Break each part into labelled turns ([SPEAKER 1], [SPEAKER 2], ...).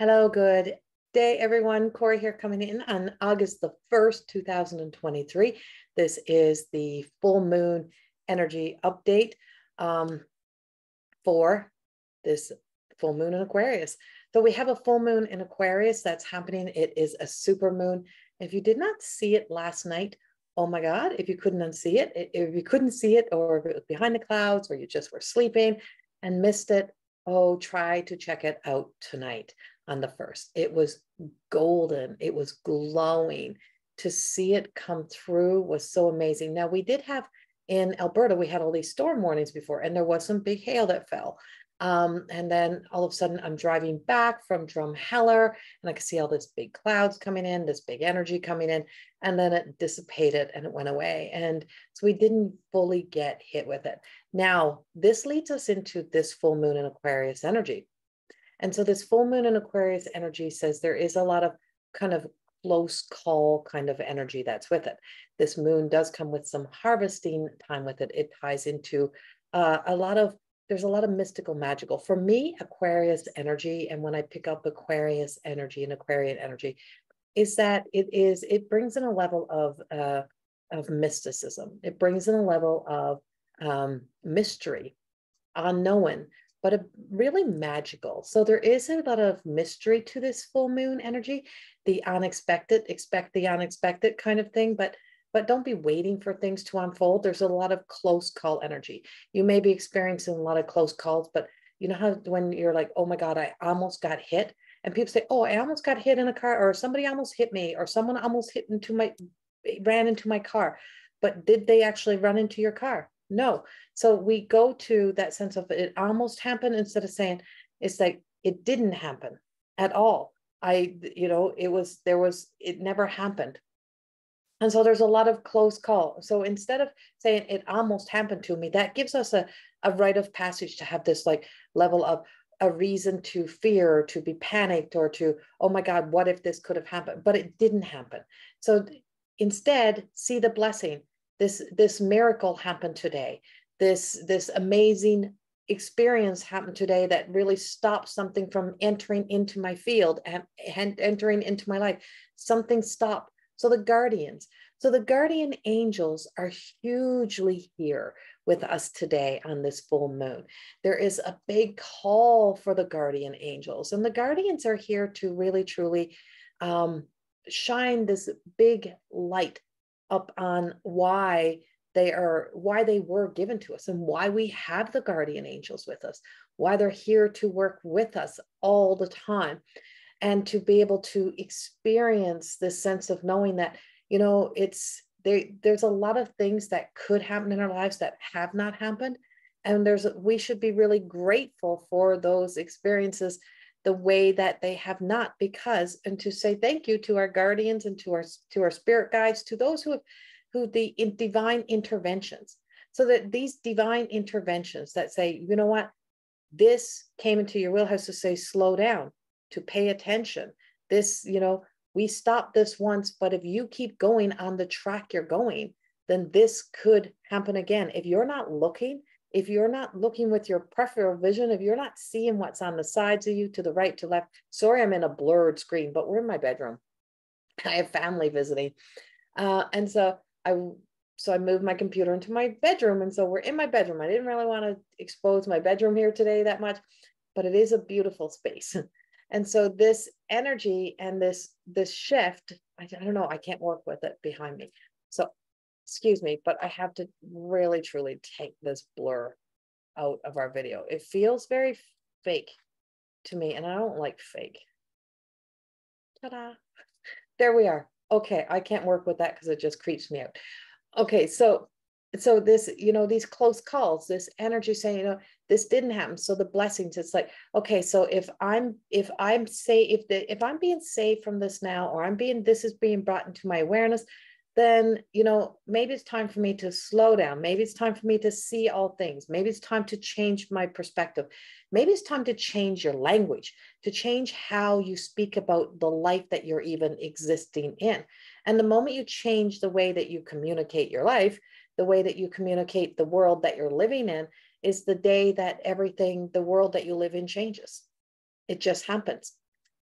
[SPEAKER 1] Hello, good day, everyone. Corrie here coming in on August the 1st, 2023. This is the full moon energy update um, for this full moon in Aquarius. So we have a full moon in Aquarius that's happening. It is a super moon. If you did not see it last night, oh my God, if you couldn't unsee it, if you couldn't see it or if it was behind the clouds or you just were sleeping and missed it, oh, try to check it out tonight on the first. It was golden, it was glowing. To see it come through was so amazing. Now, we did have in Alberta, we had all these storm warnings before, and there was some big hail that fell. Um, and then all of a sudden, I'm driving back from Drumheller, and I could see all this big clouds coming in, this big energy coming in, and then it dissipated and it went away. And so we didn't fully get hit with it. Now, this leads us into this full moon in Aquarius energy. And so this full moon in Aquarius energy says there is a lot of kind of close call kind of energy that's with it. This moon does come with some harvesting time with it. It ties into uh, a lot of, there's a lot of mystical, magical. For me, Aquarius energy, and when I pick up Aquarius energy and Aquarian energy, is that it is, it brings in a level of, uh, of mysticism. It brings in a level of um, mystery, unknown, but a, really magical. So there is a lot of mystery to this full moon energy, the unexpected, expect the unexpected kind of thing, but but don't be waiting for things to unfold. There's a lot of close call energy. You may be experiencing a lot of close calls, but you know how when you're like, oh my God, I almost got hit. And people say, oh, I almost got hit in a car, or somebody almost hit me, or someone almost hit into my ran into my car. But did they actually run into your car? No. So we go to that sense of it almost happened instead of saying it's like it didn't happen at all. I, you know, it was, there was, it never happened. And so there's a lot of close call. So instead of saying it almost happened to me, that gives us a, a rite of passage to have this like level of a reason to fear, to be panicked, or to, oh my God, what if this could have happened? But it didn't happen. So instead, see the blessing this this miracle happened today. This this amazing experience happened today that really stopped something from entering into my field and, and entering into my life. Something stopped. So the guardians so the guardian angels are hugely here with us today on this full moon. There is a big call for the guardian angels, and the guardians are here to really truly um, shine this big light up on why they are why they were given to us and why we have the guardian angels with us why they're here to work with us all the time and to be able to experience this sense of knowing that you know it's there there's a lot of things that could happen in our lives that have not happened and there's we should be really grateful for those experiences the way that they have not because and to say thank you to our guardians and to our to our spirit guides to those who have who the in divine interventions. So that these divine interventions that say you know what? This came into your wheelhouse to say slow down to pay attention. This you know we stopped this once but if you keep going on the track you're going then this could happen again. If you're not looking if you're not looking with your peripheral vision, if you're not seeing what's on the sides of you to the right, to left, sorry, I'm in a blurred screen, but we're in my bedroom. I have family visiting. Uh, and so I so I moved my computer into my bedroom. And so we're in my bedroom. I didn't really want to expose my bedroom here today that much, but it is a beautiful space. And so this energy and this this shift, I, I don't know, I can't work with it behind me. So excuse me, but I have to really truly take this blur out of our video. It feels very fake to me, and I don't like fake. Ta-da. There we are. Okay, I can't work with that because it just creeps me out. Okay, so so this, you know, these close calls, this energy saying, you know, this didn't happen. So the blessings, it's like, okay, so if I'm if I'm say if the if I'm being saved from this now, or I'm being this is being brought into my awareness, then you know maybe it's time for me to slow down. Maybe it's time for me to see all things. Maybe it's time to change my perspective. Maybe it's time to change your language to change how you speak about the life that you're even existing in. And the moment you change the way that you communicate your life the way that you communicate the world that you're living in is the day that everything the world that you live in changes. It just happens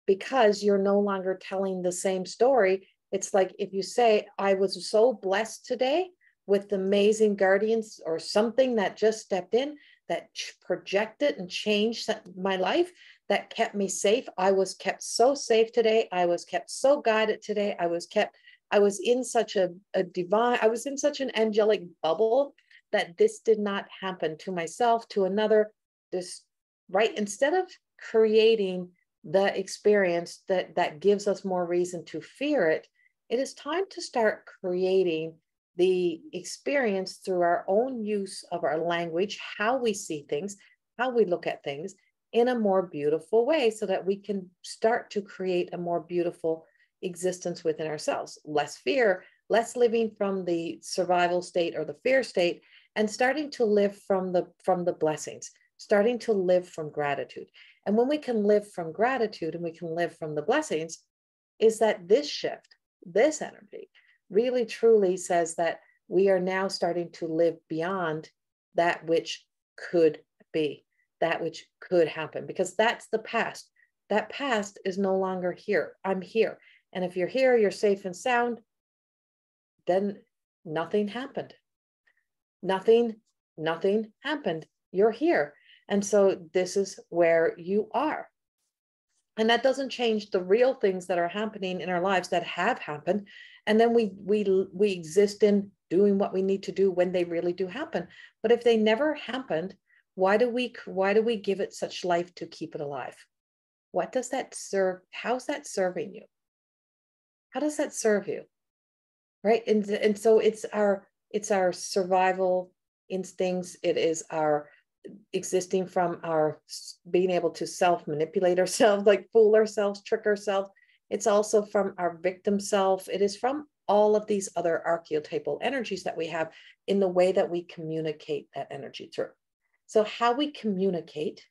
[SPEAKER 1] because you're no longer telling the same story. It's like if you say, I was so blessed today with amazing guardians or something that just stepped in that projected and changed my life, that kept me safe. I was kept so safe today. I was kept so guided today. I was kept, I was in such a, a divine, I was in such an angelic bubble that this did not happen to myself, to another. This, right? Instead of creating the experience that that gives us more reason to fear it it is time to start creating the experience through our own use of our language how we see things how we look at things in a more beautiful way so that we can start to create a more beautiful existence within ourselves. Less fear less living from the survival state or the fear state and starting to live from the from the blessings starting to live from gratitude. And when we can live from gratitude and we can live from the blessings, is that this shift, this energy, really truly says that we are now starting to live beyond that which could be, that which could happen, because that's the past. That past is no longer here. I'm here. And if you're here, you're safe and sound, then nothing happened. Nothing, nothing happened. You're here. And so this is where you are. And that doesn't change the real things that are happening in our lives that have happened. And then we we we exist in doing what we need to do when they really do happen. But if they never happened, why do we why do we give it such life to keep it alive? What does that serve? How's that serving you? How does that serve you? Right. And, and so it's our it's our survival instincts, it is our existing from our being able to self manipulate ourselves, like fool ourselves, trick ourselves. It's also from our victim self. It is from all of these other archetypal energies that we have in the way that we communicate that energy through. So, how we communicate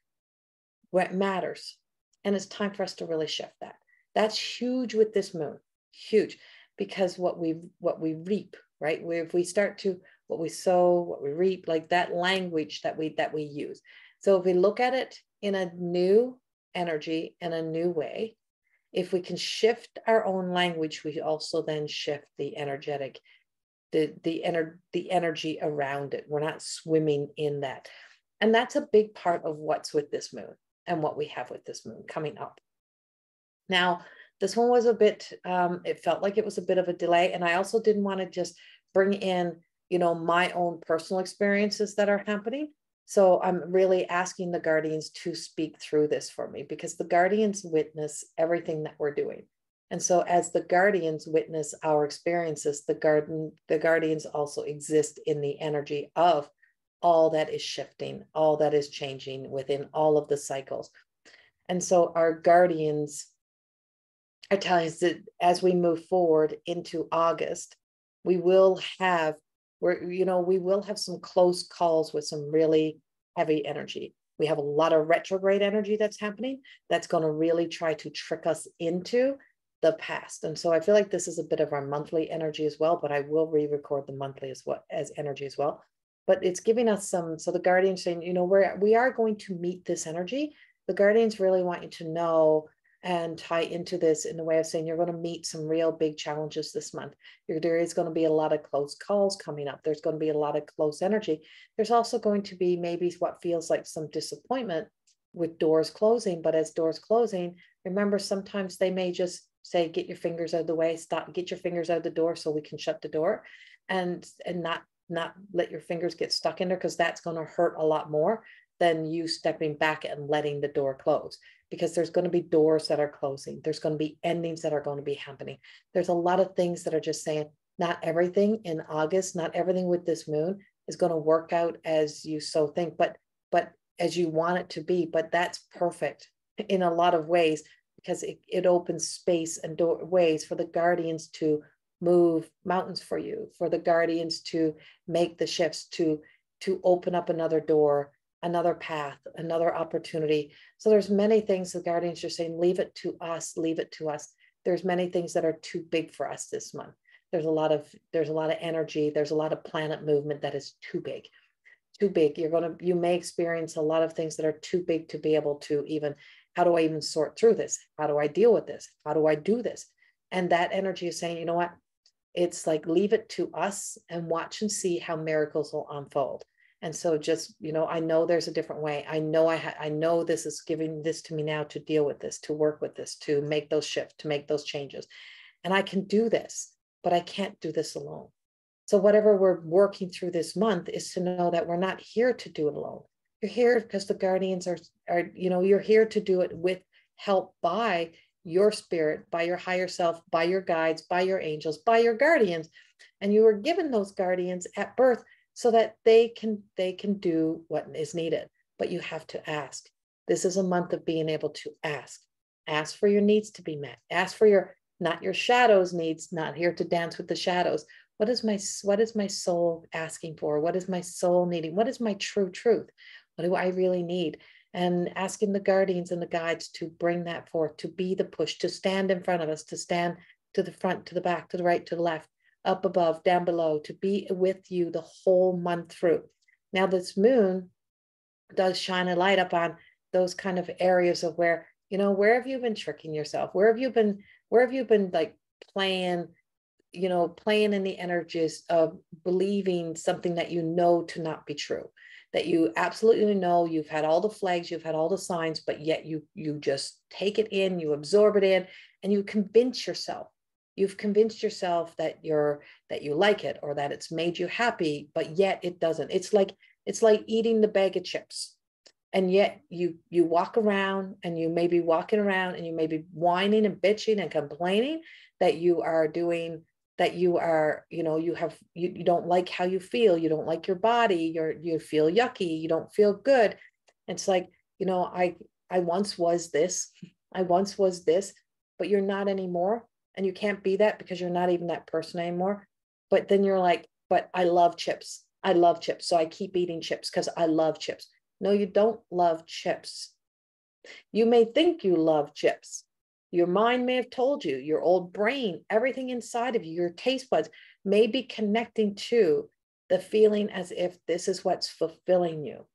[SPEAKER 1] what matters. And it's time for us to really shift that. That's huge with this moon, huge, because what we what we reap, right? We, if we start to what we sow, what we reap, like that language that we that we use. So if we look at it in a new energy in a new way, if we can shift our own language, we also then shift the energetic, the the ener- the energy around it. We're not swimming in that. And that's a big part of what's with this moon and what we have with this moon coming up. Now, this one was a bit, um, it felt like it was a bit of a delay. And I also didn't want to just bring in you know, my own personal experiences that are happening. So I'm really asking the guardians to speak through this for me because the guardians witness everything that we're doing. And so as the guardians witness our experiences, the garden, the guardians also exist in the energy of all that is shifting, all that is changing within all of the cycles. And so our guardians are telling us that as we move forward into August, we will have where you know we will have some close calls with some really heavy energy. We have a lot of retrograde energy that's happening that's going to really try to trick us into the past. And so i feel like this is a bit of our monthly energy as well but i will re-record the monthly as well as energy as well. But it's giving us some so the guardians saying you know we're we are going to meet this energy. The guardians really want you to know and tie into this in the way of saying you're going to meet some real big challenges this month. There is going to be a lot of close calls coming up. There's going to be a lot of close energy. There's also going to be maybe what feels like some disappointment with doors closing. But as doors closing, remember sometimes they may just say, get your fingers out of the way, stop, get your fingers out of the door so we can shut the door and and not not let your fingers get stuck in there because that's going to hurt a lot more than you stepping back and letting the door close because there's going to be doors that are closing. There's going to be endings that are going to be happening. There's a lot of things that are just saying, not everything in August, not everything with this moon is going to work out as you so think, but but as you want it to be. But that's perfect in a lot of ways because it, it opens space and doorways for the guardians to move mountains for you, for the guardians to make the shifts, to to open up another door, another path, another opportunity. So there's many things the guardians are saying, leave it to us, leave it to us. There's many things that are too big for us this month. There's a lot of there's a lot of energy, there's a lot of planet movement that is too big. too big. You're to, you may experience a lot of things that are too big to be able to even, how do I even sort through this? How do I deal with this? How do I do this? And that energy is saying, you know what? It's like, leave it to us and watch and see how miracles will unfold. And so just, you know, I know there's a different way. I know I ha- I know this is giving this to me now to deal with this, to work with this, to make those shifts, to make those changes. And I can do this, but I can't do this alone. So whatever we're working through this month is to know that we're not here to do it alone. You're here because the guardians are, are, you know, you're here to do it with help by your spirit, by your higher self, by your guides, by your angels, by your guardians. And you were given those guardians at birth so that they can they can do what is needed. But you have to ask. This is a month of being able to ask. Ask for your needs to be met. Ask for your not your shadows needs, not here to dance with the shadows, what is my what is my soul asking for what is my soul needing what is my true truth what do i really need and asking the guardians and the guides to bring that forth to be the push to stand in front of us to stand to the front to the back to the right to the left up above down below to be with you the whole month through now this moon does shine a light up on those kind of areas of where you know where have you been tricking yourself where have you been where have you been like playing you know, playing in the energies of believing something that you know to not be true, that you absolutely know you've had all the flags, you've had all the signs, but yet you you just take it in, you absorb it in, and you convince yourself. You've convinced yourself that you're that you like it or that it's made you happy, but yet it doesn't. It's like it's like eating the bag of chips. And yet you you walk around and you may be walking around and you may be whining and bitching and complaining that you are doing that you are you know you have you, you don't like how you feel. You don't like your body. You're you feel yucky. You don't feel good. It's like you know i i once was this. I once was this but you're not anymore and you can't be that because you're not even that person anymore. But then you're like but i love chips. I love chips. So i keep eating chips because i love chips. No you don't love chips. You may think you love chips. Your mind may have told you, your old brain, everything inside of you, your taste buds may be connecting to the feeling as if this is what's fulfilling you.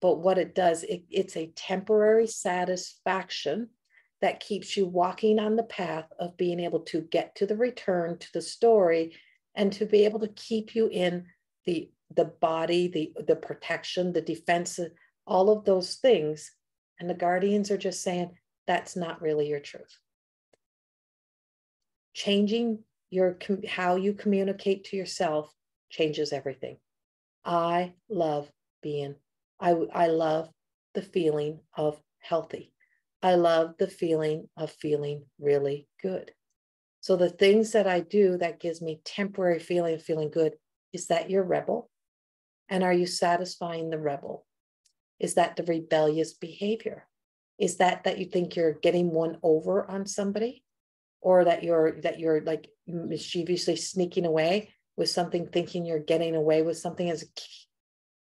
[SPEAKER 1] But what it does, it, it's a temporary satisfaction that keeps you walking on the path of being able to get to the return to the story and to be able to keep you in the the body the the protection the defense all of those things and the guardians are just saying that's not really your truth. Changing your how you communicate to yourself changes everything. I love being I I love the feeling of healthy. I love the feeling of feeling really good. So the things that I do that gives me temporary feeling of feeling good is that your rebel? And are you satisfying the rebel? Is that the rebellious behavior? is that that you think you're getting one over on somebody or that you're that you're like mischievously sneaking away with something thinking you're getting away with something as a key,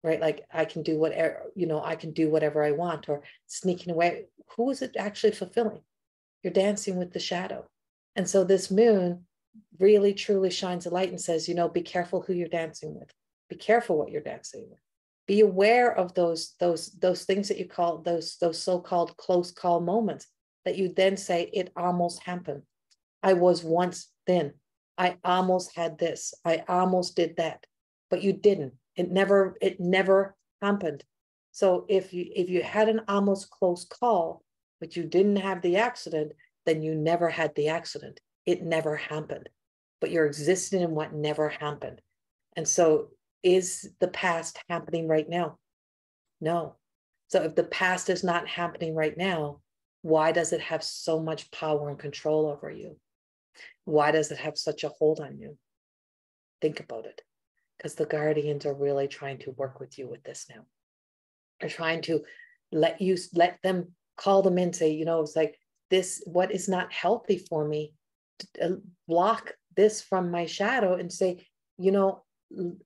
[SPEAKER 1] right like i can do whatever you know i can do whatever i want or sneaking away who is it actually fulfilling? You're dancing with the shadow. And so this moon really truly shines a light and says you know be careful who you're dancing with. Be careful what you're dancing with. Be aware of those those those things that you call those those so-called close call moments that you then say it almost happened. I was once then. I almost had this. I almost did that. But you didn't. It never it never happened so if you if you had an almost close call but you didn't have the accident then you never had the accident it never happened but you're existing in what never happened and so is the past happening right now? No. So if the past is not happening right now, why does it have so much power and control over you? Why does it have such a hold on you? Think about it. Because the guardians are really trying to work with you with this now. They're trying to let you let them call them in, say, you know, it's like this, what is not healthy for me, uh, block this from my shadow and say, you know,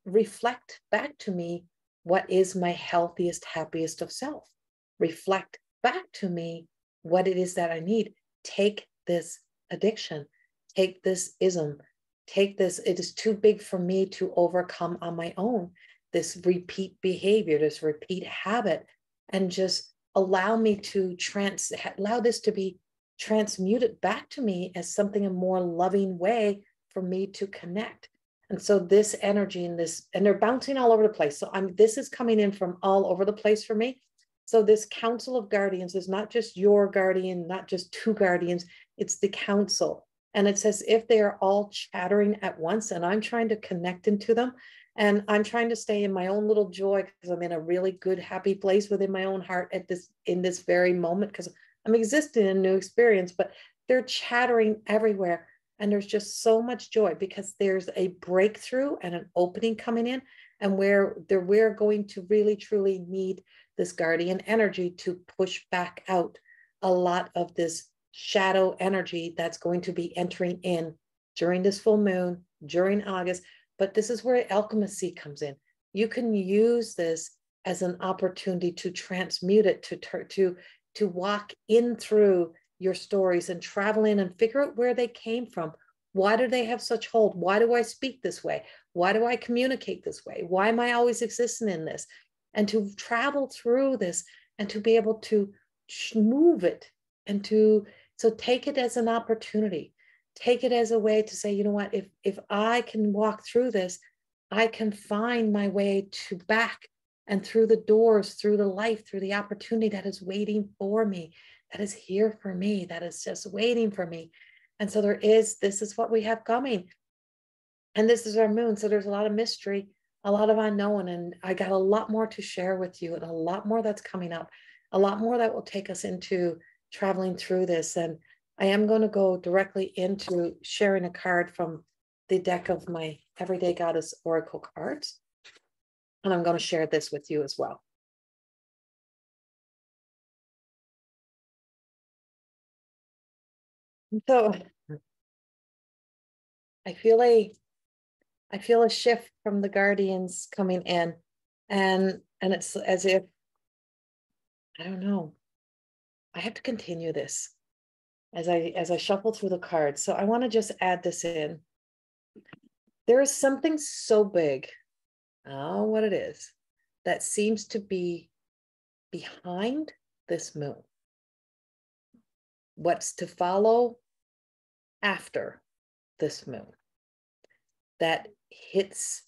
[SPEAKER 1] reflect back to me what is my healthiest, happiest of self. Reflect back to me what it is that I need. Take this addiction, take this ism, take this. It is too big for me to overcome on my own. This repeat behavior, this repeat habit, and just allow me to trans allow this to be transmuted back to me as something a more loving way for me to connect. And so this energy and this, and they're bouncing all over the place. So I'm this is coming in from all over the place for me. So this council of guardians is not just your guardian, not just two guardians, it's the council. And it's as if they are all chattering at once, and I'm trying to connect into them. And I'm trying to stay in my own little joy because I'm in a really good, happy place within my own heart at this in this very moment because I'm existing in a new experience, but they're chattering everywhere. And there's just so much joy because there's a breakthrough and an opening coming in, and where there we're going to really truly need this guardian energy to push back out a lot of this shadow energy that's going to be entering in during this full moon, during August. But this is where alchemy comes in. You can use this as an opportunity to transmute it, to, to, to walk in through your stories and travel in and figure out where they came from. Why do they have such hold? Why do I speak this way? Why do I communicate this way? Why am I always existing in this? And to travel through this and to be able to move it and to so take it as an opportunity. Take it as a way to say, you know what, if if I can walk through this, I can find my way to back and through the doors, through the life, through the opportunity that is waiting for me, that is here for me, that is just waiting for me. And so there is, this is what we have coming. And this is our moon. So there's a lot of mystery, a lot of unknown. And I got a lot more to share with you and a lot more that's coming up, a lot more that will take us into traveling through this. And I am going to go directly into sharing a card from the deck of my Everyday Goddess Oracle cards. And I'm going to share this with you as well. So I feel a I feel a shift from the guardians coming in and and it's as if I don't know I have to continue this as I as I shuffle through the cards. So I want to just add this in. There is something so big, oh, what it is, that seems to be behind this moon. What's to follow after this moon that hits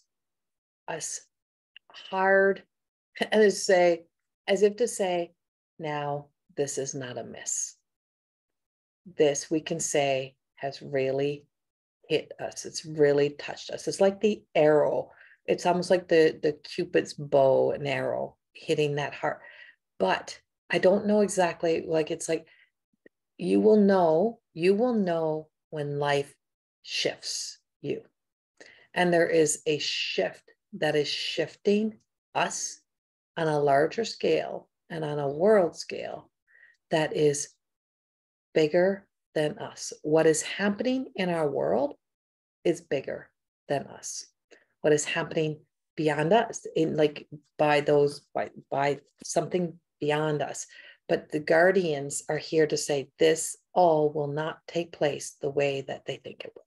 [SPEAKER 1] us hard and say, as if to say, now this is not a miss. This we can say has really hit us. It's really touched us. It's like the arrow. It's almost like the the Cupid's bow and arrow hitting that heart. But I don't know exactly like it's like you will know, you will know when life shifts you. And there is a shift that is shifting us on a larger scale and on a world scale that is bigger than us. What is happening in our world is bigger than us. What is happening beyond us, in like by those by by something beyond us. But the guardians are here to say this all will not take place the way that they think it will,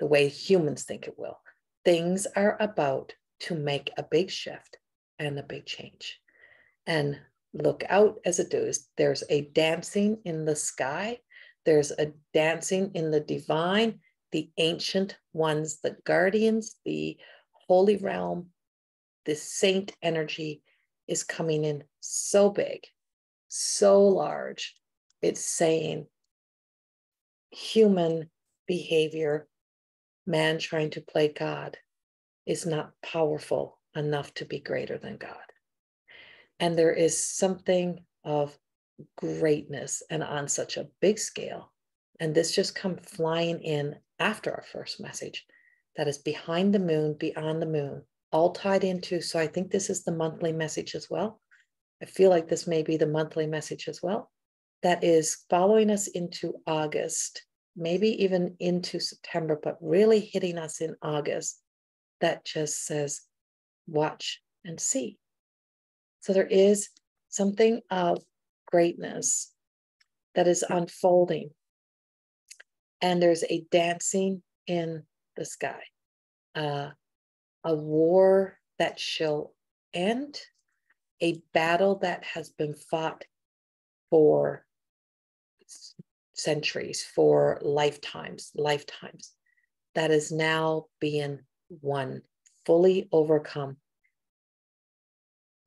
[SPEAKER 1] the way humans think it will. Things are about to make a big shift and a big change. And look out as it does. There's a dancing in the sky, there's a dancing in the divine, the ancient ones, the guardians, the holy realm, the saint energy is coming in so big, so large. It's saying human behavior, man trying to play God, is not powerful enough to be greater than God. And there is something of greatness and on such a big scale. And this just come flying in after our first message that is behind the moon, beyond the moon, all tied into. So I think this is the monthly message as well. I feel like this may be the monthly message as well. That is following us into August, maybe even into September, but really hitting us in August. That just says, watch and see. So there is something of greatness that is unfolding. And there's a dancing in the sky, uh, a war that shall end, a battle that has been fought for centuries, for lifetimes, lifetimes, that is now being won, fully overcome.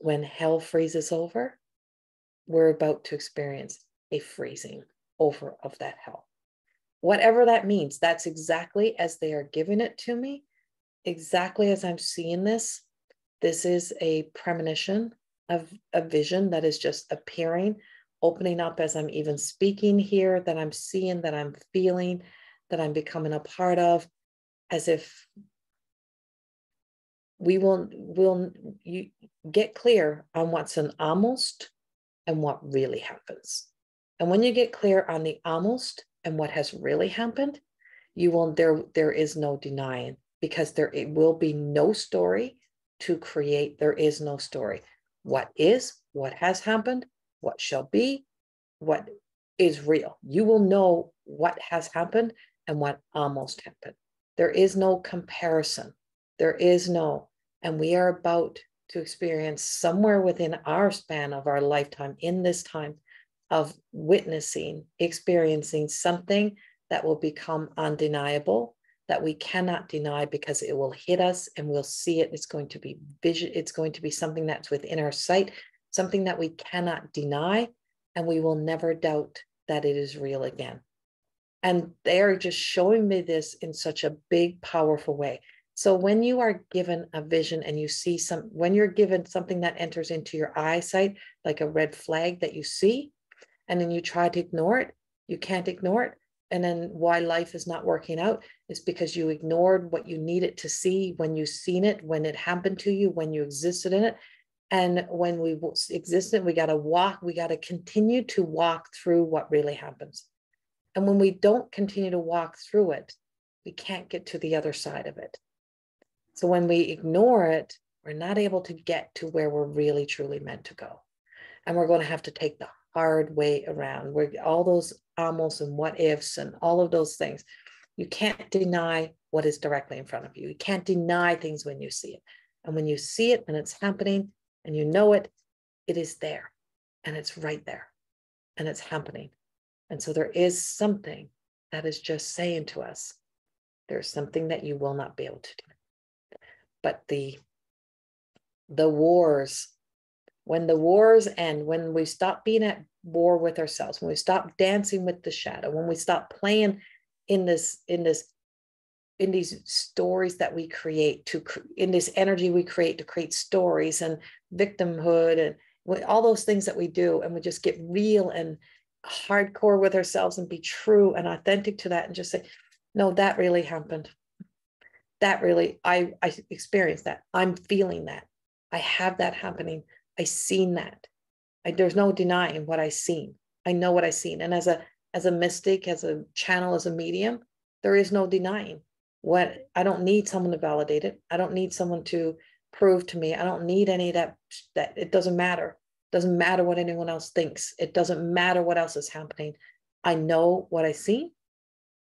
[SPEAKER 1] When hell freezes over, we're about to experience a freezing over of that hell. Whatever that means, that's exactly as they are giving it to me, exactly as I'm seeing this. This is a premonition of a vision that is just appearing, opening up as I'm even speaking here, that I'm seeing, that I'm feeling, that I'm becoming a part of, as if we will will you get clear on what's an almost and what really happens. And when you get clear on the almost and what has really happened, you will there there is no denying because there it will be no story to create. There is no story. What is, what has happened, what shall be, what is real. You will know what has happened and what almost happened. There is no comparison. There is no, and we are about to experience somewhere within our span of our lifetime in this time of witnessing, experiencing something that will become undeniable, that we cannot deny because it will hit us and we'll see it. It's going to be vision, it's going to be something that's within our sight, something that we cannot deny, and we will never doubt that it is real again. And they're just showing me this in such a big, powerful way. So when you are given a vision and you see some, when you're given something that enters into your eyesight, like a red flag that you see, and then you try to ignore it, you can't ignore it. And then why life is not working out is because you ignored what you needed to see when you seen it, when it happened to you, when you existed in it. And when we existed, we got to walk, we got to continue to walk through what really happens. And when we don't continue to walk through it, we can't get to the other side of it. So when we ignore it, we're not able to get to where we're really truly meant to go. And we're going to have to take the hard way around where all those almost and what ifs and all of those things. You can't deny what is directly in front of you. You can't deny things when you see it. And when you see it and it's happening and you know it, it is there and it's right there and it's happening. And so there is something that is just saying to us, there's something that you will not be able to do. But the the wars when the wars end, when we stop being at war with ourselves, when we stop dancing with the shadow, when we stop playing in this, in this, in these stories that we create to, in this energy we create to create stories and victimhood and all those things that we do, and we just get real and hardcore with ourselves and be true and authentic to that and just say, no, that really happened. That really, I, I experienced that. I'm feeling that. I have that happening. I seen that. I, there's no denying what I seen. I know what I seen. And as a as a mystic, as a channel, as a medium, there is no denying what I don't need someone to validate it. I don't need someone to prove to me. I don't need any of that that it doesn't matter. It doesn't matter what anyone else thinks. It doesn't matter what else is happening. I know what I see.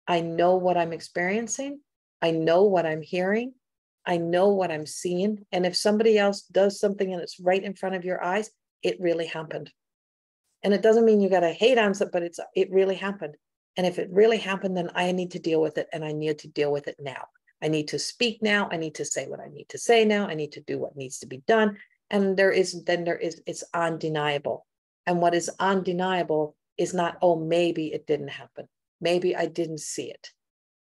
[SPEAKER 1] I know what I'm experiencing. I know what I'm hearing. I know what I'm seeing. And if somebody else does something and it's right in front of your eyes, it really happened. And it doesn't mean you got to hate on it, but it's it really happened. And if it really happened, then I need to deal with it and I need to deal with it now. I need to speak now. I need to say what I need to say now. I need to do what needs to be done. And there is, then there is, it's undeniable. And what is undeniable is not, oh, maybe it didn't happen. Maybe I didn't see it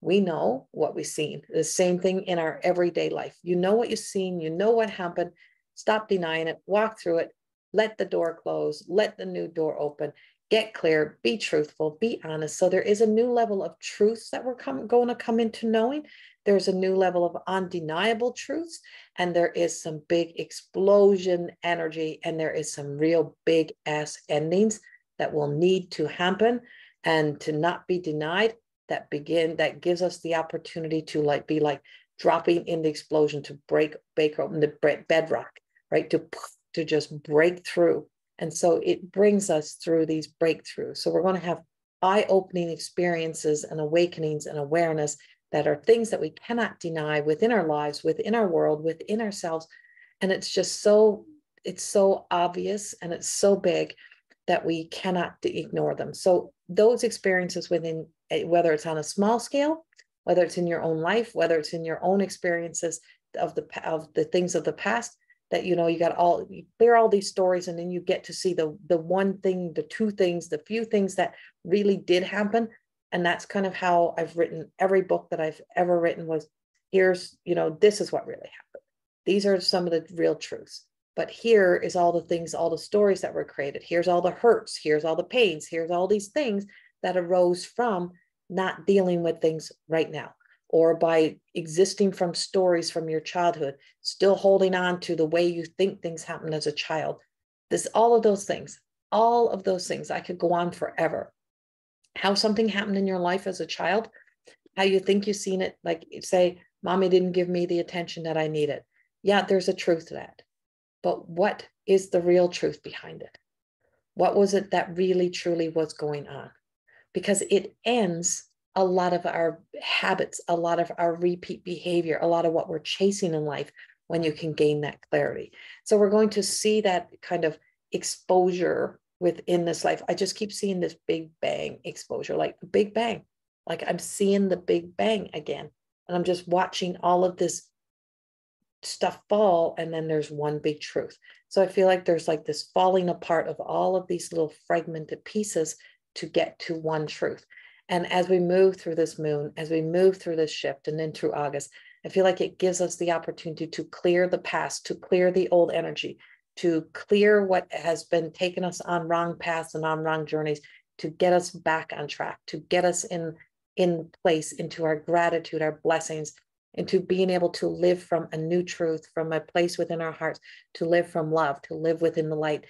[SPEAKER 1] we know what we've seen. The same thing in our everyday life. You know what you've seen, you know what happened. Stop denying it, walk through it, let the door close, let the new door open, get clear, be truthful, be honest. So there is a new level of truths that we're come, going to come into knowing. There's a new level of undeniable truths, and there is some big explosion energy, and there is some real big ass endings that will need to happen and to not be denied that begin that gives us the opportunity to like be like dropping in the explosion to break break open the bedrock right? To to just break through. And so it brings us through these breakthroughs. So we're going to have eye-opening experiences and awakenings and awareness that are things that we cannot deny within our lives within our world within ourselves. And it's just so, it's so obvious and it's so big that we cannot ignore them. So those experiences within, Eh, whether it's on a small scale, whether it's in your own life, whether it's in your own experiences of the of the things of the past, that you know you got all you clear all these stories and then you get to see the the one thing the two things the few things that really did happen. And that's kind of how i've written every book that i've ever written was here's you know this is what really happened. These are some of the real truths. But here is all the things all the stories that were created. Here's all the hurts. Here's all the pains. Here's all these things that arose from not dealing with things right now or by existing from stories from your childhood, still holding on to the way you think things happened as a child. This, all of those things, all of those things, I could go on forever. How something happened in your life as a child, how you think you've seen it, like say, mommy didn't give me the attention that I needed. Yeah, there's a truth to that. But what is the real truth behind it? What was it that really, truly was going on? Because it ends a lot of our habits, a lot of our repeat behavior, a lot of what we're chasing in life when you can gain that clarity. So we're going to see that kind of exposure within this life. I just keep seeing this big bang exposure, like big bang. Like I'm seeing the big bang again. And I'm just watching all of this stuff fall. And then there's one big truth. So I feel like there's like this falling apart of all of these little fragmented pieces to get to one truth. And as we move through this moon, as we move through this shift and then through August, I feel like it gives us the opportunity to clear the past, to clear the old energy, to clear what has been taking us on wrong paths and on wrong journeys, to get us back on track, to get us in in place into our gratitude, our blessings, into being able to live from a new truth, from a place within our hearts, to live from love, to live within the light.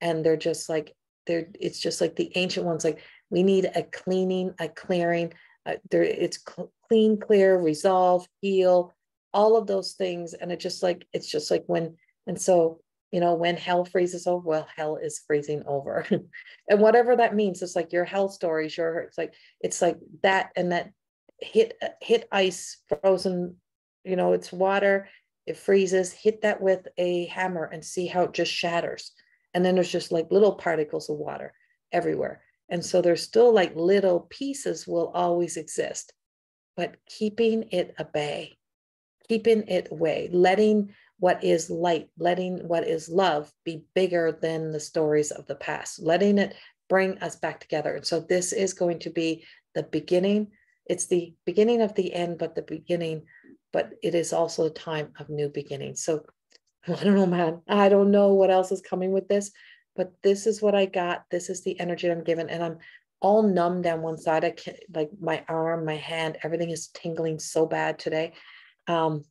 [SPEAKER 1] And they're just like it's just like the ancient ones, like we need a cleaning, a clearing. Uh, there, it's cl- clean, clear, resolve, heal, all of those things. And it just like it's just like when, and so you know when hell freezes over, well, hell is freezing over, and whatever that means. It's like your hell stories. Your it's like it's like that and that hit hit ice, frozen. You know, it's water. It freezes. Hit that with a hammer and see how it just shatters. And then there's just like little particles of water everywhere and so there's still like little pieces will always exist, but keeping it at bay, keeping it away, letting what is light, letting what is love be bigger than the stories of the past, letting it bring us back together. And so this is going to be the beginning. It's the beginning of the end, but the beginning, but it is also a time of new beginnings. So I don't know, man. I don't know what else is coming with this, but this is what I got. This is the energy I'm given. And I'm all numb down one side. I can't, like my arm, my hand, everything is tingling so bad today. Um,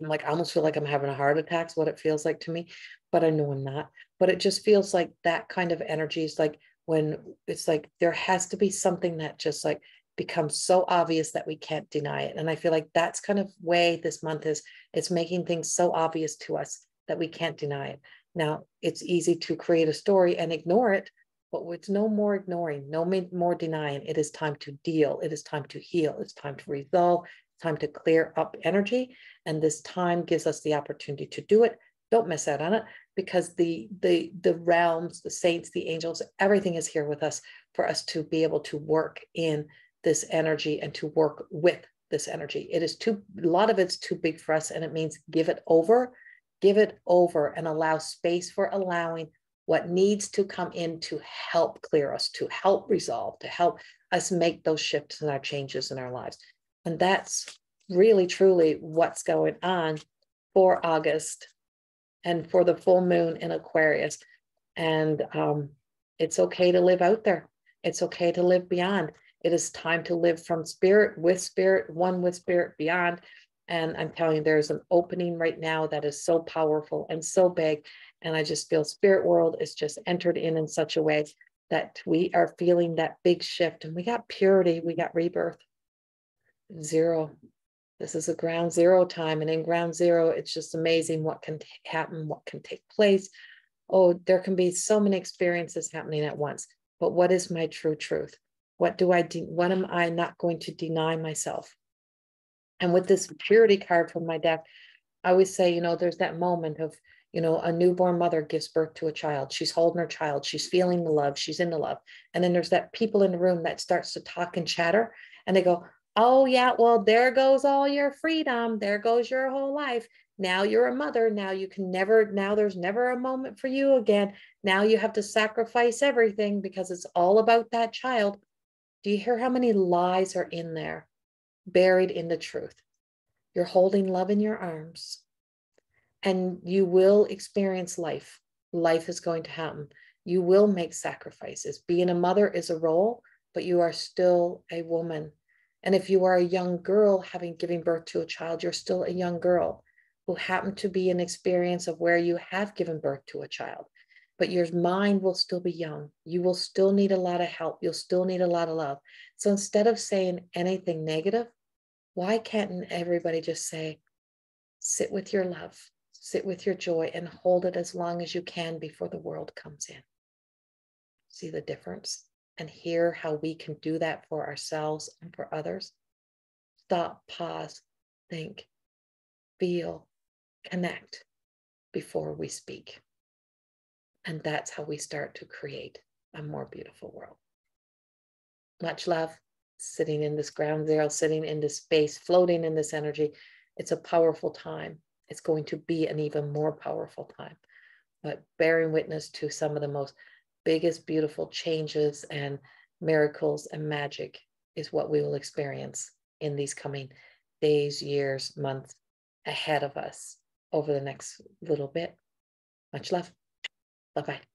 [SPEAKER 1] I'm like, I almost feel like I'm having a heart attack, is what it feels like to me, but I know I'm not. But it just feels like that kind of energy is like when it's like there has to be something that just like becomes so obvious that we can't deny it. And I feel like that's kind of way this month is it's making things so obvious to us that we can't deny it. Now, it's easy to create a story and ignore it, but it's no more ignoring, no more denying. It is time to deal. It is time to heal. It's time to resolve. It's time to clear up energy. And this time gives us the opportunity to do it. Don't miss out on it because the the the realms, the saints, the angels, everything is here with us for us to be able to work in this energy and to work with this energy. It is too a lot of it's too big for us, and it means give it over give it over and allow space for allowing what needs to come in to help clear us, to help resolve, to help us make those shifts and our changes in our lives. And that's really, truly what's going on for August and for the full moon in Aquarius. And um, it's okay to live out there. It's okay to live beyond. It is time to live from spirit, with spirit, one with spirit, beyond. And I'm telling you, there's an opening right now that is so powerful and so big. And I just feel spirit world is just entered in in such a way that we are feeling that big shift. And we got purity, we got rebirth. Zero. This is a ground zero time. And in ground zero, it's just amazing what can happen, what can take place. Oh, there can be so many experiences happening at once. But what is my true truth? What do I de- what am I not going to deny myself? And with this purity card from my deck, I always say, you know, there's that moment of, you know, a newborn mother gives birth to a child. She's holding her child. She's feeling the love. She's in the love. And then there's that people in the room that starts to talk and chatter. And they go, oh, yeah, well, there goes all your freedom. There goes your whole life. Now you're a mother. Now you can never, now there's never a moment for you again. Now you have to sacrifice everything because it's all about that child. Do you hear how many lies are in there, buried in the truth? You're holding love in your arms and you will experience life. Life is going to happen. You will make sacrifices. Being a mother is a role, but you are still a woman. And if you are a young girl having giving birth to a child, you're still a young girl who happened to be an experience of where you have given birth to a child. But your mind will still be young. You will still need a lot of help. You'll still need a lot of love. So instead of saying anything negative, why can't everybody just say, sit with your love, sit with your joy, and hold it as long as you can before the world comes in? See the difference and hear how we can do that for ourselves and for others? Stop, pause, think, feel, connect before we speak. And that's how we start to create a more beautiful world. Much love sitting in this ground zero, sitting in this space, floating in this energy. It's a powerful time. It's going to be an even more powerful time. But bearing witness to some of the most biggest, beautiful changes and miracles and magic is what we will experience in these coming days, years, months ahead of us over the next little bit. Much love. Bye bye.